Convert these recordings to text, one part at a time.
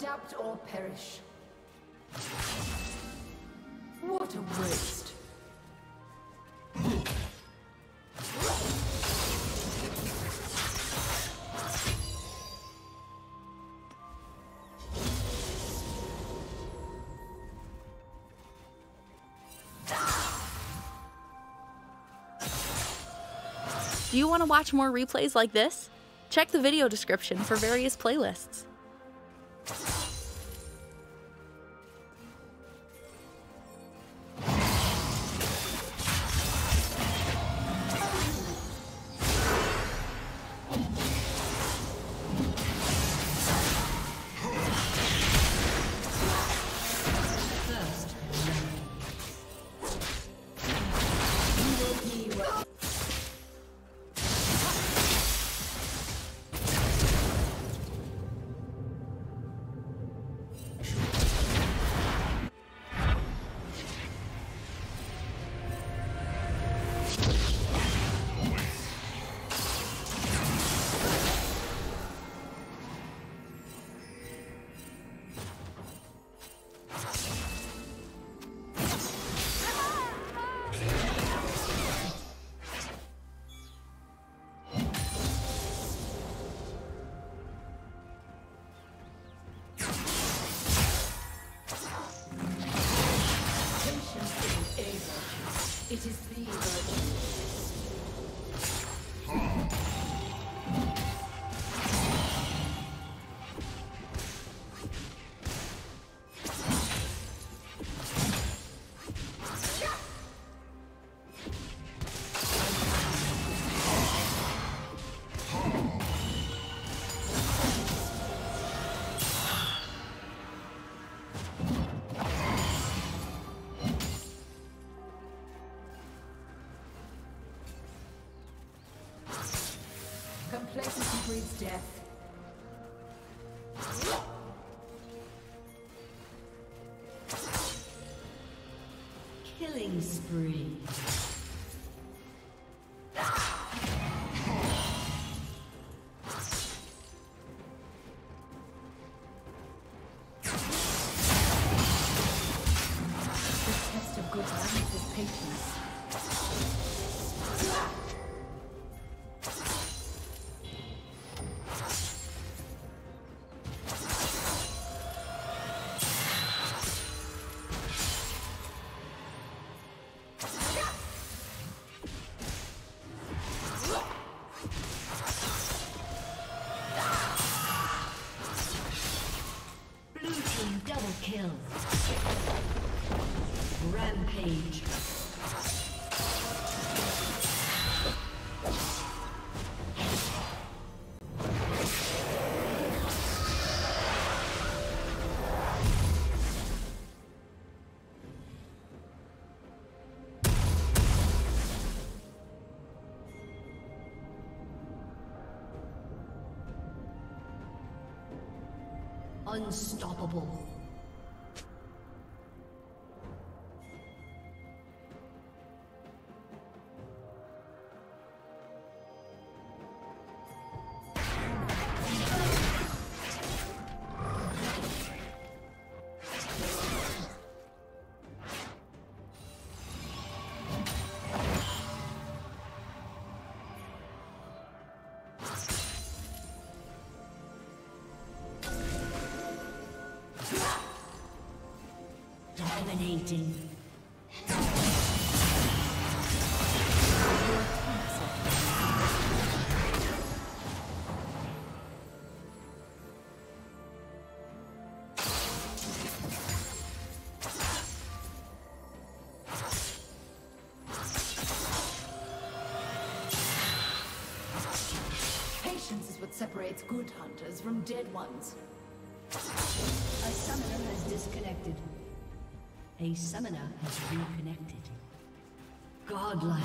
Adapt or perish. What a waste. Do you want to watch more replays like this? Check the video description for various playlists. Complacency death. Killing spree. Unstoppable. Dominating. Patience is what separates good hunters from dead ones. A summoner has disconnected. A summoner has reconnected. Godlike.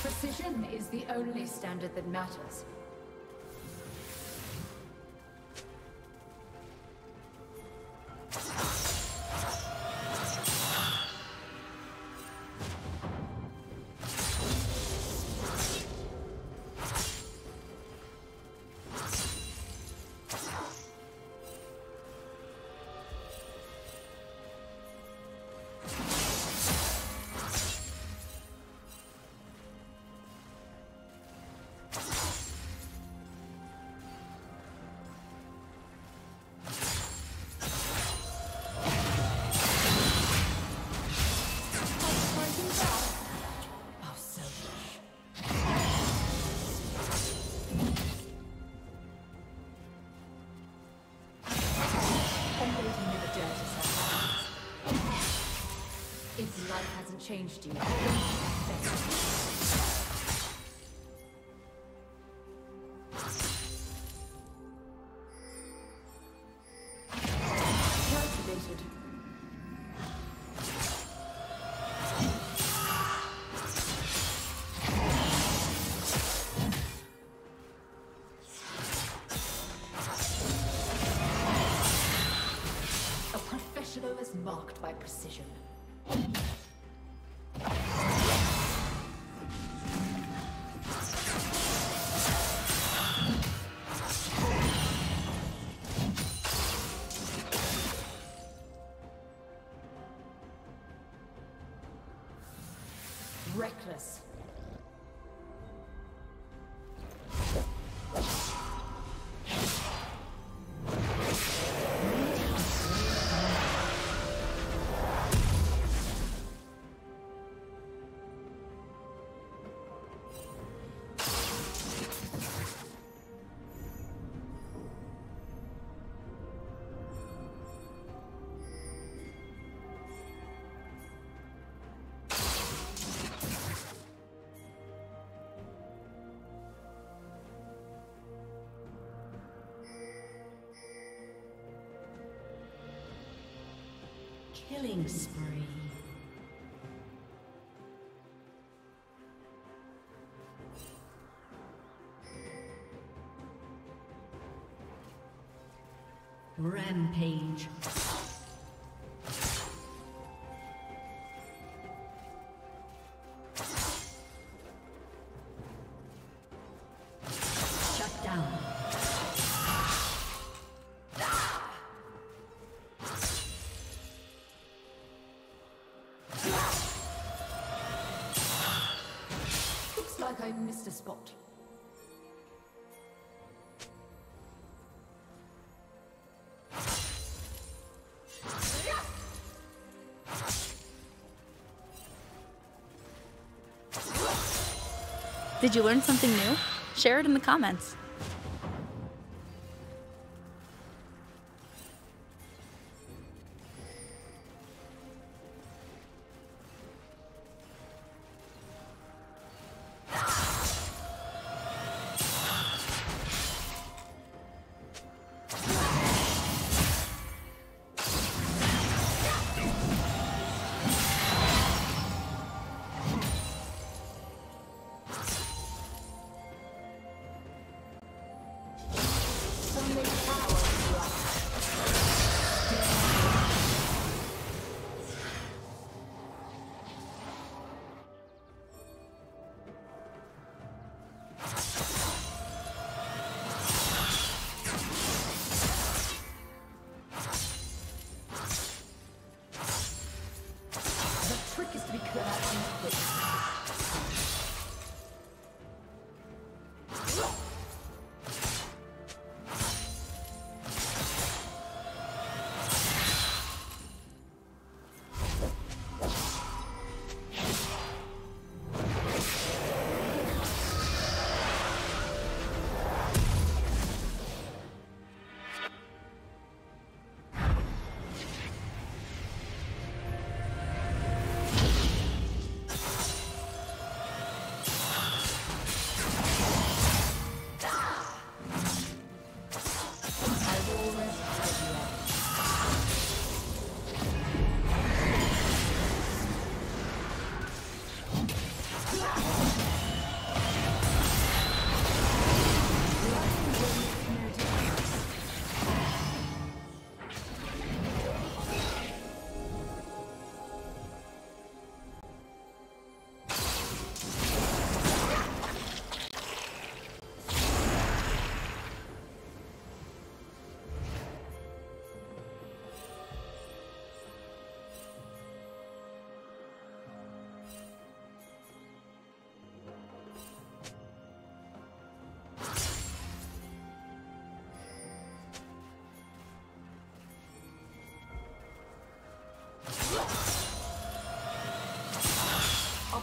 Precision is the only standard that matters. Changed you. A professional is marked by precision. Reckless. Killing spree. I missed a spot. Did you learn something new? Share it in the comments.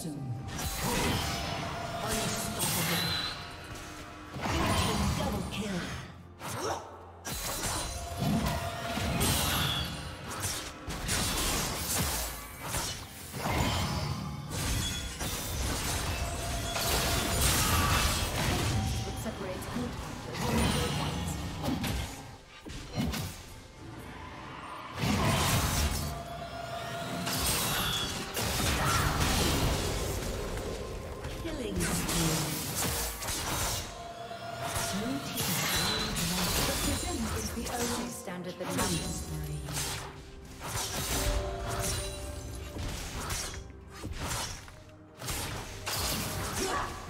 Soon.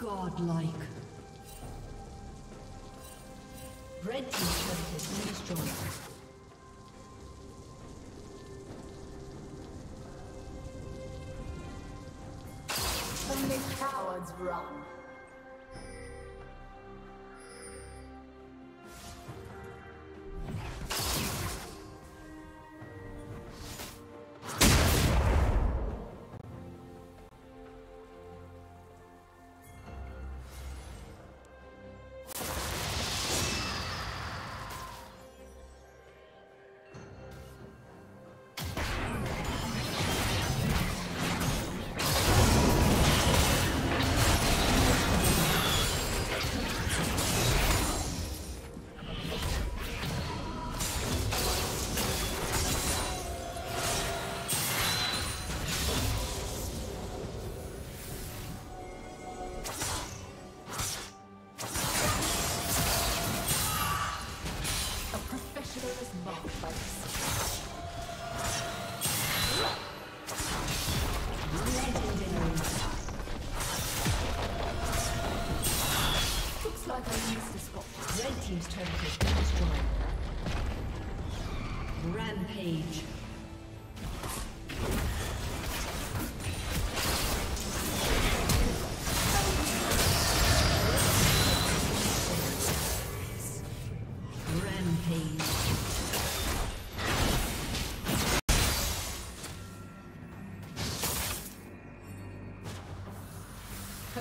Godlike. Red Team's turret has been destroyed. Only cowards run. Rampage.